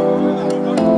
I'd like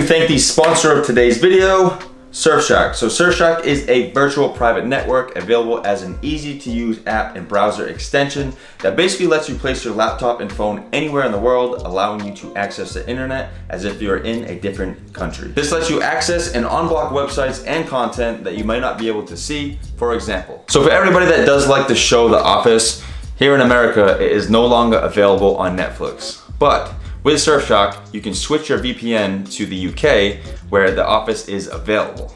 to thank the sponsor of today's video, Surfshark. So Surfshark is a virtual private network available as an easy to use app and browser extension that basically lets you place your laptop and phone anywhere in the world, allowing you to access the internet as if you're in a different country. This lets you access and unblock websites and content that you might not be able to see, for example. So for everybody that does like the show The Office, here in America, it is no longer available on Netflix. But with Surfshark, you can switch your VPN to the UK where the office is available.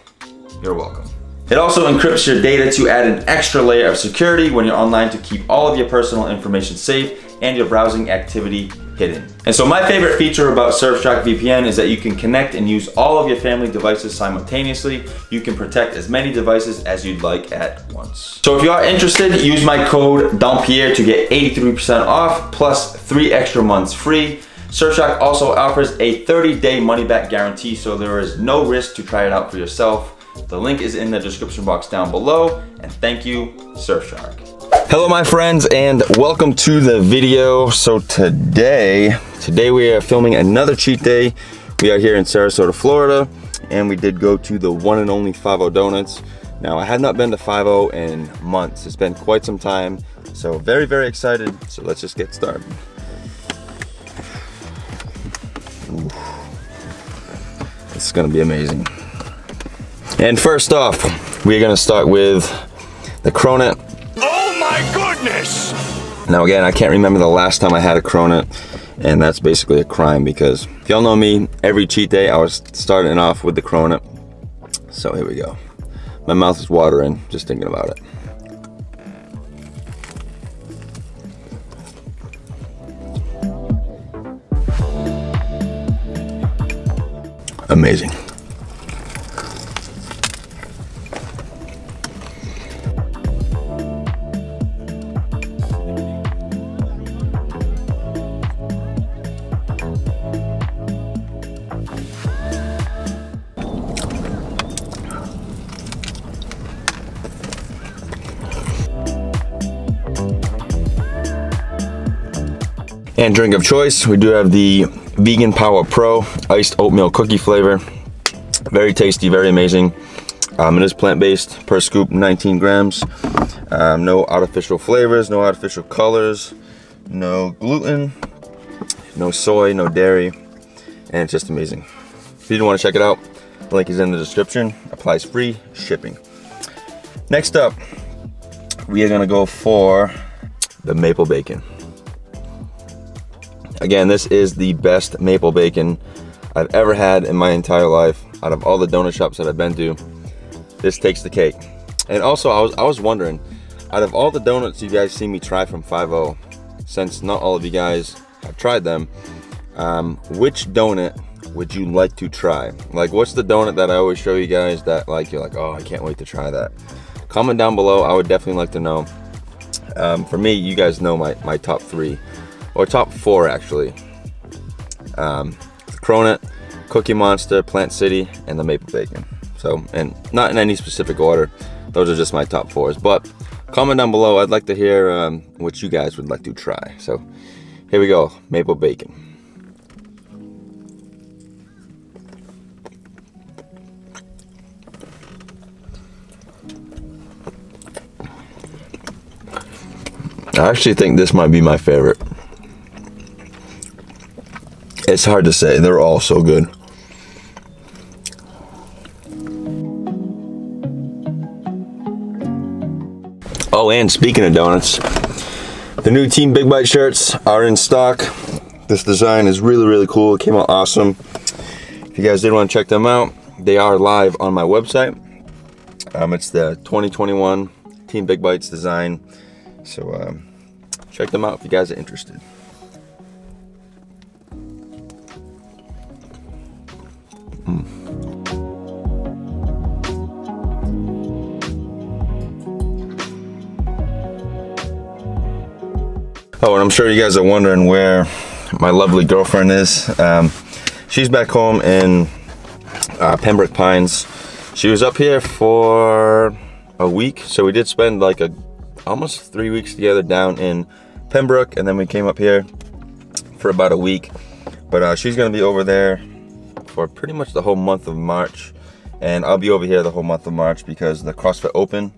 You're welcome. It also encrypts your data to add an extra layer of security when you're online to keep all of your personal information safe and your browsing activity hidden. And so my favorite feature about Surfshark VPN is that you can connect and use all of your family devices simultaneously. You can protect as many devices as you'd like at once. So if you are interested, use my code Dompierre to get 83% off plus three extra months free. Surfshark also offers a 30-day money-back guarantee, so there is no risk to try it out for yourself. The link is in the description box down below, and thank you, Surfshark. Hello my friends and welcome to the video. So today, today we are filming another cheat day. We are here in Sarasota, Florida, and we did go to the one and only Five-O Donuts. Now I have not been to Five-O in months. It's been quite some time. So very, very excited. So let's just get started. It's gonna be amazing. And first off, we're gonna start with the Cronut. Oh my goodness! Now again, I can't remember the last time I had a Cronut, and that's basically a crime because if y'all know me, every cheat day I was starting off with the Cronut. So here we go. My mouth is watering just thinking about it. Amazing. And drink of choice, we do have the Vegan Power Pro iced oatmeal cookie flavor. Very tasty, very amazing. Um, it is plant-based, per scoop 19 grams. Um, no artificial flavors, no artificial colors, no gluten, no soy, no dairy, and it's just amazing. If you want to check it out, the link is in the description. Applies free shipping. Next up, we are gonna go for the maple bacon. Again, this is the best maple bacon I've ever had in my entire life. Out of all the donut shops that I've been to, this takes the cake. And also, I was, I was wondering, out of all the donuts you guys see me try from Five-O, since not all of you guys have tried them, um, which donut would you like to try? Like, what's the donut that I always show you guys that, like, you're like, oh, I can't wait to try that? Comment down below. I would definitely like to know. Um, for me, you guys know my, my top three or top four actually. Um, Cronut, Cookie Monster, Plant City, and the Maple Bacon. So, and not in any specific order. Those are just my top fours. But comment down below. I'd like to hear um, what you guys would like to try. So here we go, Maple Bacon. I actually think this might be my favorite. It's hard to say. They're all so good. Oh, and speaking of donuts, the new Team Big Bite shirts are in stock. This design is really, really cool. It came out awesome. If you guys did want to check them out, they are live on my website. Um, it's the 2021 Team Big Bites design. So um, check them out if you guys are interested. Oh, and I'm sure you guys are wondering where my lovely girlfriend is. Um, she's back home in uh, Pembroke Pines. She was up here for a week, so we did spend like a almost three weeks together down in Pembroke, and then we came up here for about a week. But uh, she's gonna be over there for pretty much the whole month of March, and I'll be over here the whole month of March because the CrossFit Open.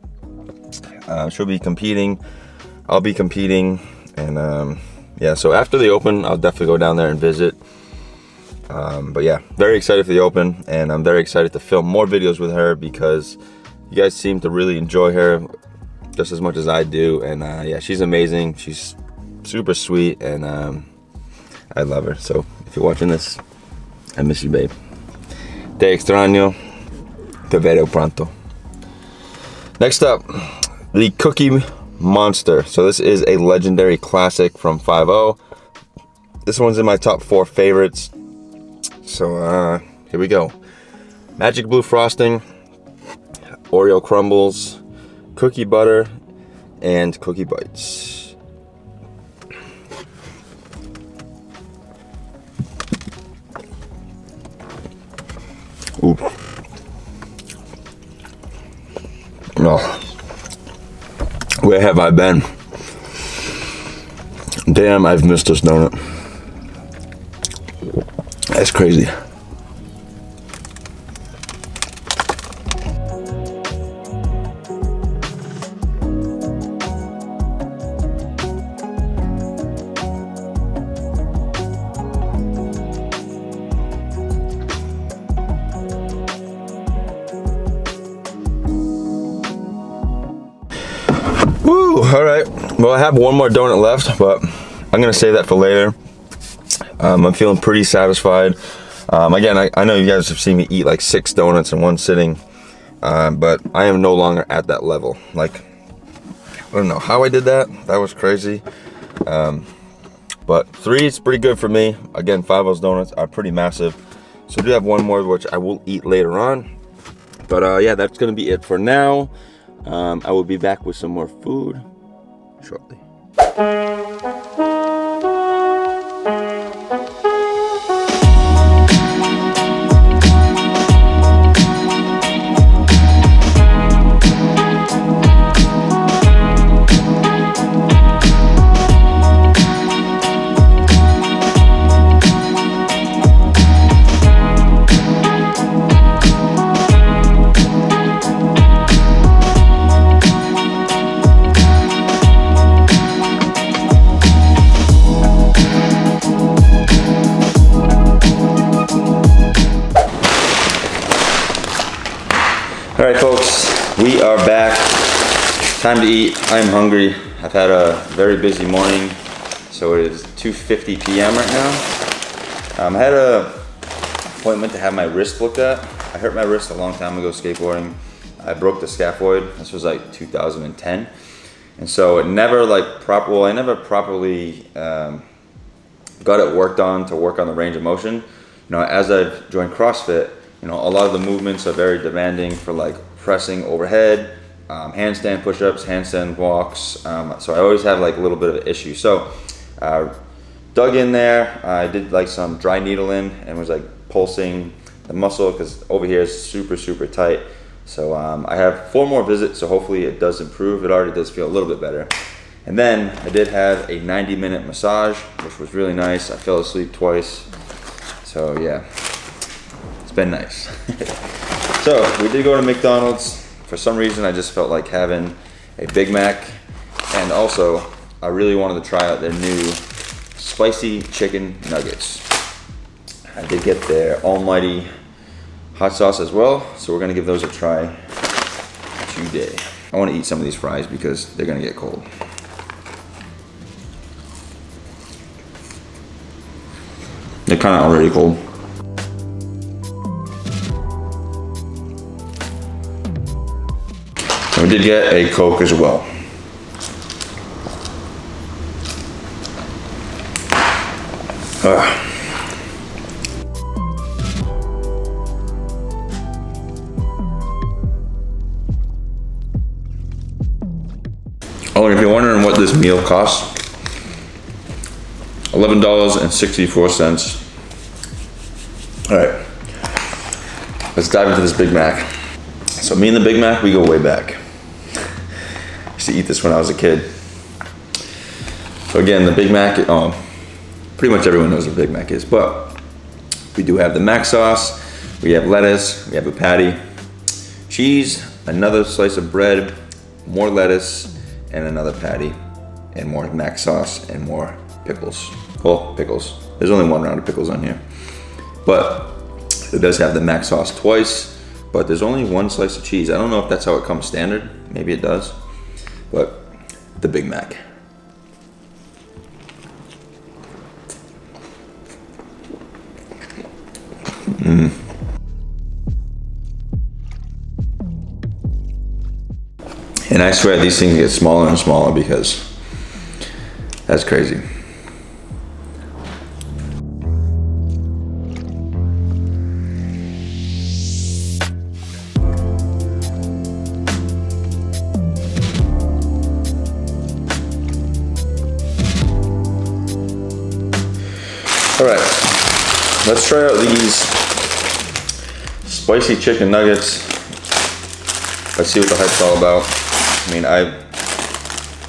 Uh, she'll be competing. I'll be competing and um, yeah, so after the open, I'll definitely go down there and visit. Um, but yeah, very excited for the open, and I'm very excited to film more videos with her because you guys seem to really enjoy her just as much as I do. And uh, yeah, she's amazing. She's super sweet, and um, I love her. So if you're watching this, I miss you, babe. Te extraño. Te veré pronto. Next up, the Cookie Monster. So this is a legendary classic from 5.0. This one's in my top four favorites. So uh, here we go. Magic Blue Frosting, Oreo Crumbles, Cookie Butter, and Cookie Bites. Ooh. Oh. Where have I been? Damn, I've missed this donut. That's crazy. Have one more donut left, but I'm gonna save that for later. Um, I'm feeling pretty satisfied. Um, again, I, I, know you guys have seen me eat like six donuts in one sitting, um, but I am no longer at that level. Like, I don't know how I did that. That was crazy. Um, but three is pretty good for me. Again, five of those donuts are pretty massive. So I do have one more, which I will eat later on. But uh, yeah, that's gonna be it for now. Um, I will be back with some more food shortly. Time to eat. I am hungry. I've had a very busy morning, so it is 2.50 p.m. right now. Um, I had a appointment to have my wrist looked at. I hurt my wrist a long time ago skateboarding. I broke the scaphoid. This was like 2010. And so it never like proper, well, I never properly um, got it worked on to work on the range of motion. You know, as I've joined CrossFit, you know, a lot of the movements are very demanding for like pressing overhead, um, handstand push-ups, handstand walks. Um, so I always have like a little bit of an issue. So uh, dug in there. I did like some dry needling and was like pulsing the muscle because over here is super, super tight. So um, I have four more visits, so hopefully it does improve. It already does feel a little bit better. And then I did have a 90 minute massage, which was really nice. I fell asleep twice. So yeah, it's been nice. so we did go to McDonald's. For some reason, I just felt like having a Big Mac. And also, I really wanted to try out their new spicy chicken nuggets. I did get their almighty hot sauce as well. So we're gonna give those a try today. I want to eat some of these fries because they're gonna get cold. They're kind of already cold. We did get a Coke as well. Ah. Ugh. Oh, if you're wondering what this meal costs, $11.64. All right, let's dive into this Big Mac. So me and the Big Mac, we go way back. Used to eat this when I was a kid. So again, the Big Mac, oh, pretty much everyone knows what Big Mac is, but we do have the mac sauce, we have lettuce, we have a patty, cheese, another slice of bread, more lettuce, and another patty and more mac sauce and more pickles. Well, pickles. There's only one round of pickles on here. But it does have the mac sauce twice, but there's only one slice of cheese. I don't know if that's how it comes standard. Maybe it does. But the Big Mac. Mmm. And I swear these things get smaller and smaller because that's crazy. Try out these spicy chicken nuggets. Let's see what the hype's all about. I mean, I,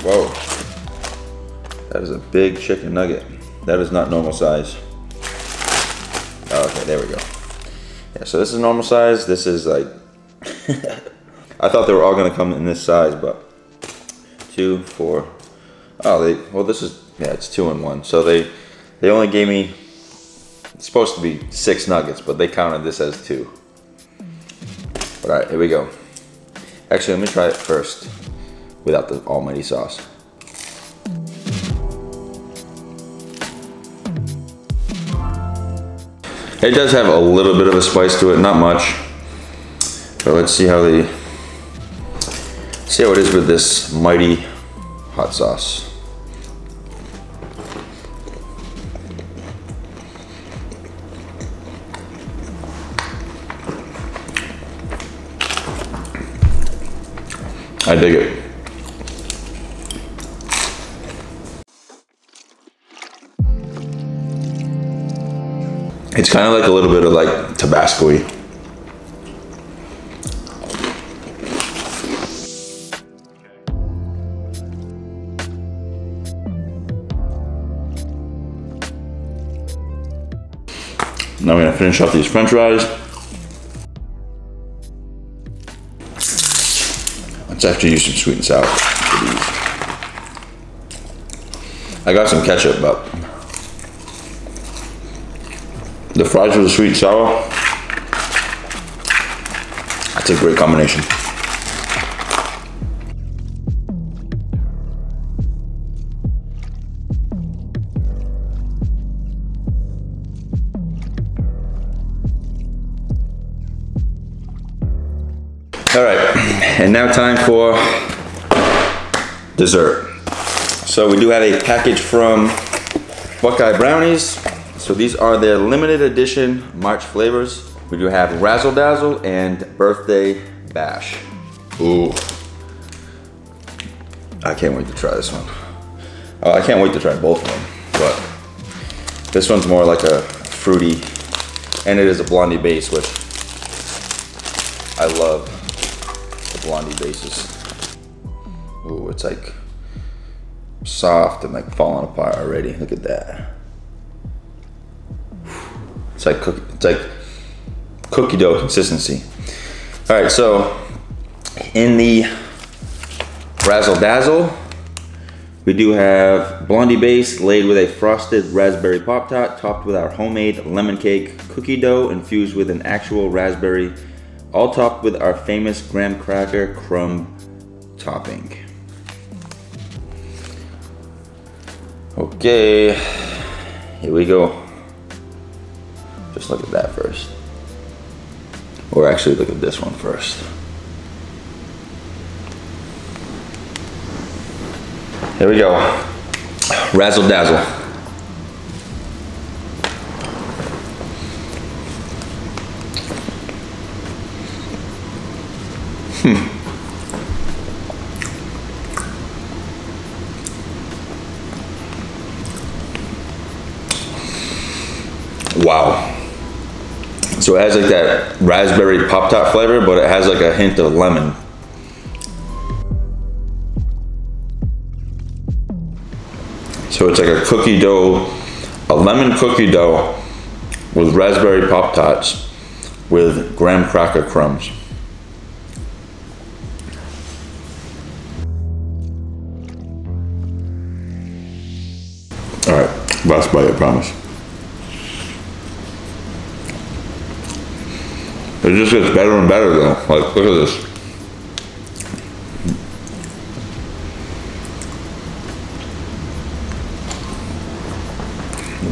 whoa. That is a big chicken nugget. That is not normal size. Oh, okay, there we go. Yeah, so this is normal size. This is like, I thought they were all gonna come in this size, but two, four. Oh, they, well this is, yeah, it's two in one. So they, they only gave me, it's supposed to be six nuggets, but they counted this as two. All right, here we go. Actually, let me try it first without the almighty sauce. It does have a little bit of a spice to it, not much. But let's see how the see how it is with this mighty hot sauce. I dig it. It's kind of like a little bit of like Tabasco -y. Now we're gonna finish off these french fries. Let's actually use some sweet and sour. I got some ketchup, but the fries with the sweet and sour. That's a great combination. And now time for dessert. So we do have a package from Buckeye Brownies. So these are their limited edition March flavors. We do have Razzle Dazzle and Birthday Bash. Ooh. I can't wait to try this one. Uh, I can't wait to try both of them, but this one's more like a fruity, and it is a blondie base, which I love blondie bases. Ooh, it's like soft and like falling apart already. Look at that. It's like cookie, it's like cookie dough consistency. All right, so in the Razzle Dazzle, we do have blondie base laid with a frosted raspberry pop tart, topped with our homemade lemon cake cookie dough infused with an actual raspberry, all topped with our famous graham cracker crumb topping. Okay, here we go. Just look at that first. Or actually look at this one first. Here we go. Razzle dazzle. So it has like that raspberry Pop Tart flavor, but it has like a hint of lemon. So it's like a cookie dough, a lemon cookie dough with raspberry Pop Tarts with graham cracker crumbs. All right, last bite, I promise. It just gets better and better though. Like, look at this.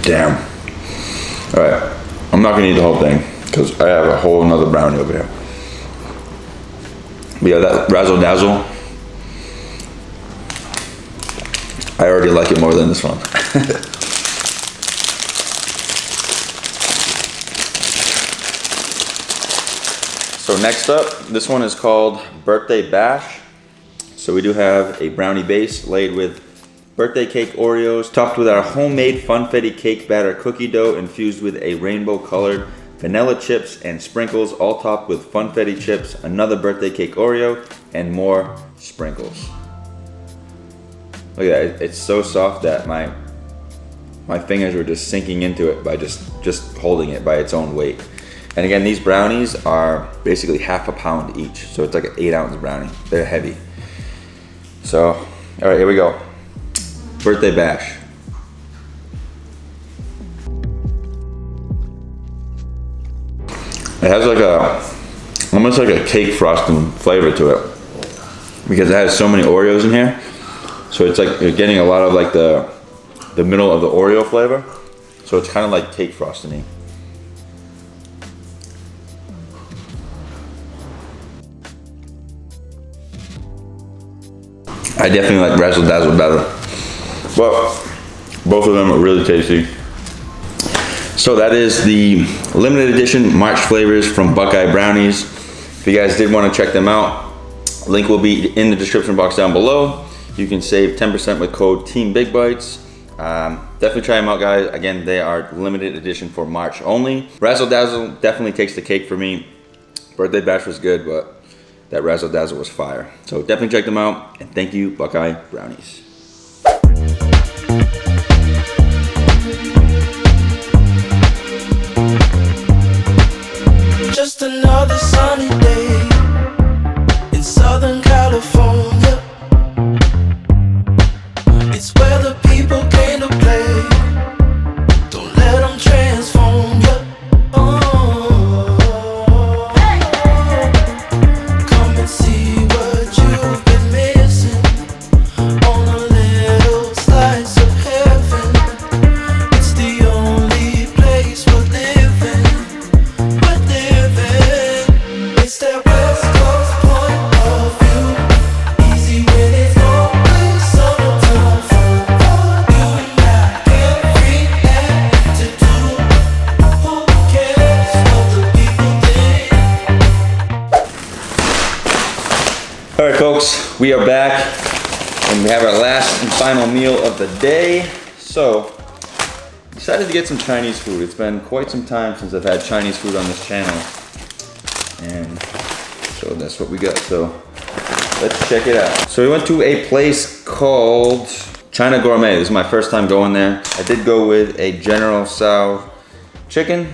Damn. All right, I'm not gonna eat the whole thing because I have a whole another brownie over here. But yeah, that razzle dazzle. I already like it more than this one. So next up, this one is called Birthday Bash. So we do have a brownie base laid with birthday cake Oreos, topped with our homemade funfetti cake batter cookie dough infused with a rainbow colored vanilla chips and sprinkles, all topped with funfetti chips, another birthday cake Oreo, and more sprinkles. Look at that, it's so soft that my my fingers were just sinking into it by just, just holding it by its own weight. And again, these brownies are basically half a pound each. So it's like an eight ounce brownie. They're heavy. So, all right, here we go. Birthday bash. It has like a, almost like a cake frosting flavor to it. Because it has so many Oreos in here. So it's like, you're getting a lot of like the, the middle of the Oreo flavor. So it's kind of like cake frosting I definitely like Razzle Dazzle better. But both of them are really tasty. So that is the limited edition March flavors from Buckeye Brownies. If you guys did want to check them out, link will be in the description box down below. You can save 10% with code Team Big Bites. Um, definitely try them out, guys. Again, they are limited edition for March only. Razzle Dazzle definitely takes the cake for me. Birthday Bash was good, but that Razzle Dazzle was fire. So definitely check them out, and thank you, Buckeye Brownies. Just another sunny day in Southern California. It's where the people came to play. Are back, and we have our last and final meal of the day. So, decided to get some Chinese food. It's been quite some time since I've had Chinese food on this channel, and so that's what we got. So, let's check it out. So we went to a place called China Gourmet. This is my first time going there. I did go with a General Tso chicken.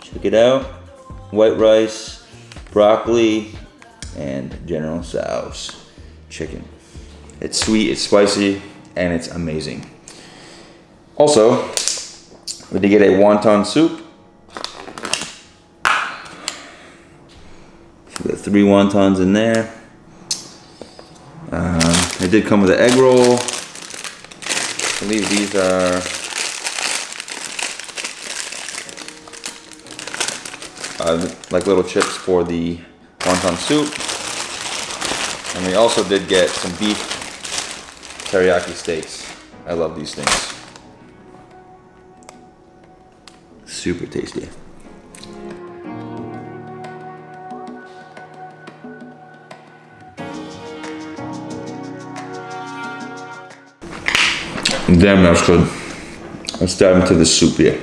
Check it out. White rice, broccoli, and General Tso's chicken. It's sweet, it's spicy, and it's amazing. Also, we did get a wonton soup. So the three wontons in there. Um, it did come with an egg roll. I believe these are uh, like little chips for the wonton soup. And we also did get some beef teriyaki steaks. I love these things. Super tasty. Damn, that's good. Let's dive into the soup here.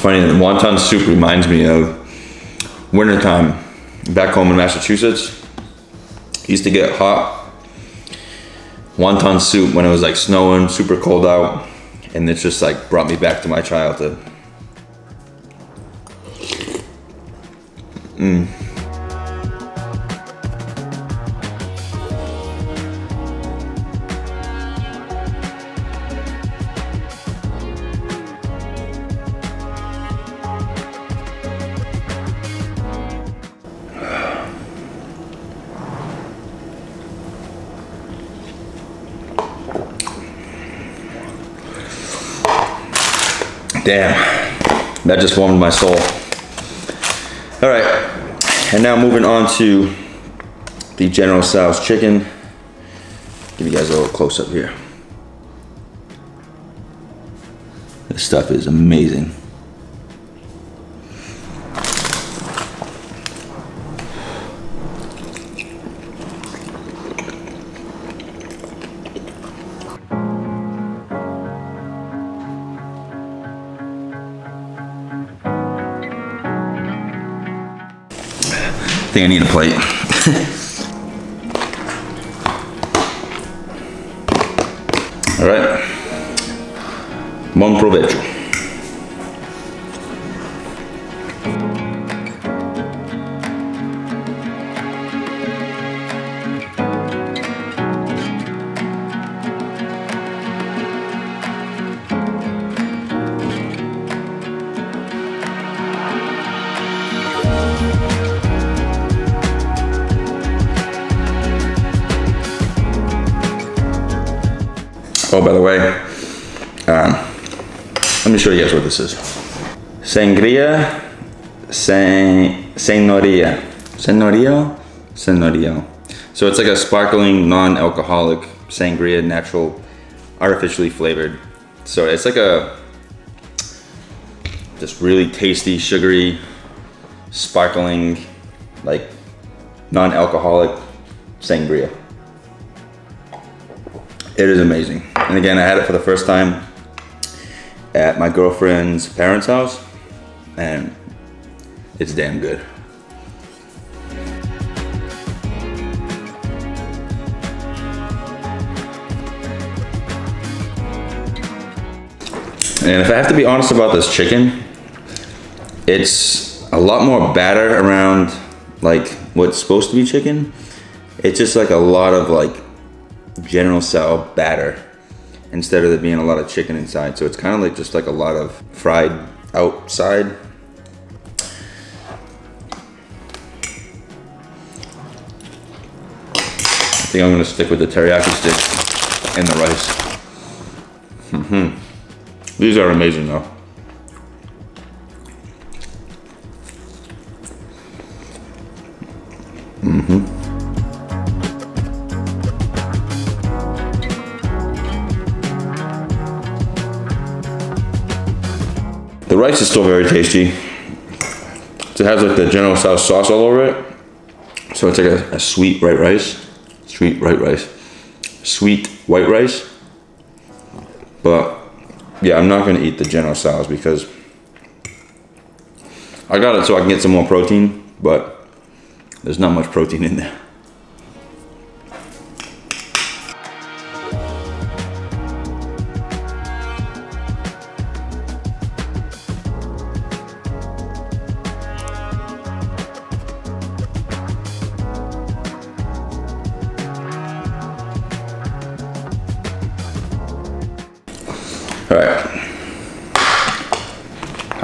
Funny wonton soup reminds me of wintertime back home in Massachusetts. Used to get hot wonton soup when it was like snowing, super cold out, and it just like brought me back to my childhood. Damn, that just warmed my soul. All right, and now moving on to the General Tso's chicken. Give you guys a little close up here. This stuff is amazing. Think I need a plate. All right. Buon provecho. Show you guys what this is. Sangria, san, senoria, senorio, senorio. So it's like a sparkling, non-alcoholic sangria, natural, artificially flavored. So it's like a just really tasty, sugary, sparkling, like non-alcoholic sangria. It is amazing. And again, I had it for the first time at my girlfriend's parents' house, and it's damn good. And if I have to be honest about this chicken, it's a lot more batter around like what's supposed to be chicken. It's just like a lot of like General Tso batter instead of there being a lot of chicken inside. So it's kind of like just like a lot of fried outside. I think I'm gonna stick with the teriyaki stick and the rice. hmm These are amazing though. Rice is still very tasty. It has like the General Tso sauce all over it. So it's like a, a sweet white rice. Sweet white rice. Sweet white rice. But yeah, I'm not gonna eat the General Tso's because I got it so I can get some more protein, but there's not much protein in there.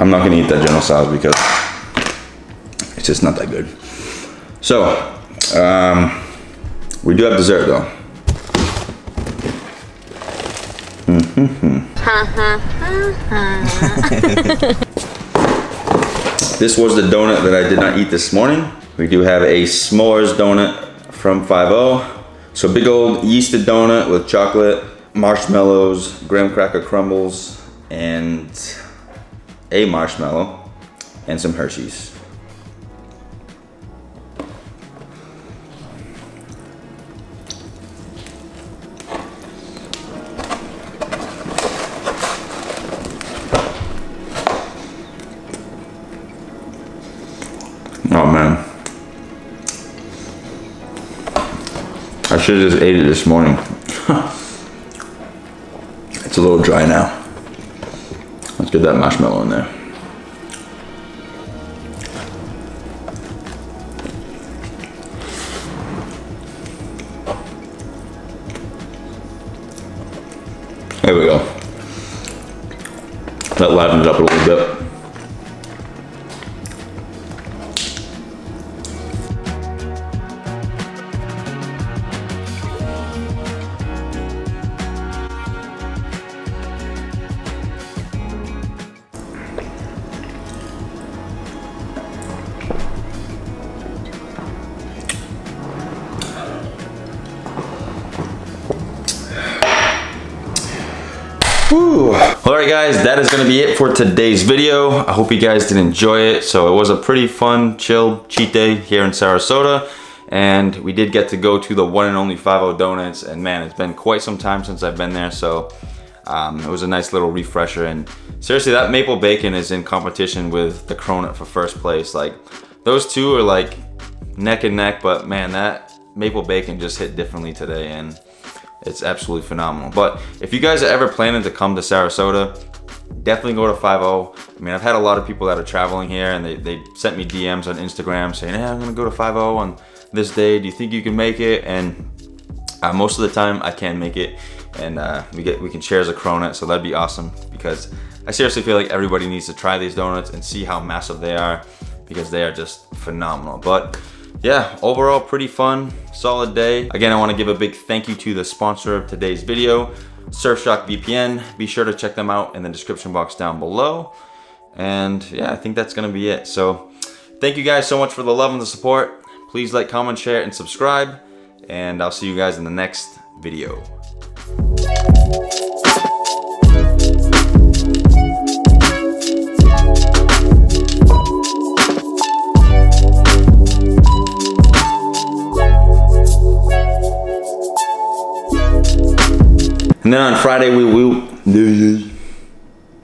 I'm not gonna eat that General Tso's because it's just not that good. So, um, we do have dessert though. this was the donut that I did not eat this morning. We do have a s'mores donut from 5 So big old yeasted donut with chocolate, marshmallows, graham cracker crumbles, and a marshmallow, and some Hershey's. Oh man. I should have just ate it this morning. it's a little dry now. Get that marshmallow in there. There we go. That livened it up a little bit. All right guys, that is gonna be it for today's video. I hope you guys did enjoy it. So it was a pretty fun, chill cheat day here in Sarasota. And we did get to go to the one and only 5 Donuts. And man, it's been quite some time since I've been there. So um, it was a nice little refresher. And seriously, that maple bacon is in competition with the cronut for first place. Like those two are like neck and neck, but man, that maple bacon just hit differently today. And it's absolutely phenomenal. But if you guys are ever planning to come to Sarasota, definitely go to 5-0. I mean, I've had a lot of people that are traveling here and they, they sent me DMs on Instagram saying, hey, I'm gonna go to 5-0 on this day. Do you think you can make it? And uh, most of the time I can make it and uh, we get we can share as a cronut, so that'd be awesome because I seriously feel like everybody needs to try these donuts and see how massive they are because they are just phenomenal. But yeah, overall pretty fun, solid day. Again, I wanna give a big thank you to the sponsor of today's video, Surfshark VPN. Be sure to check them out in the description box down below. And yeah, I think that's gonna be it. So thank you guys so much for the love and the support. Please like, comment, share, and subscribe. And I'll see you guys in the next video. And then on Friday we will.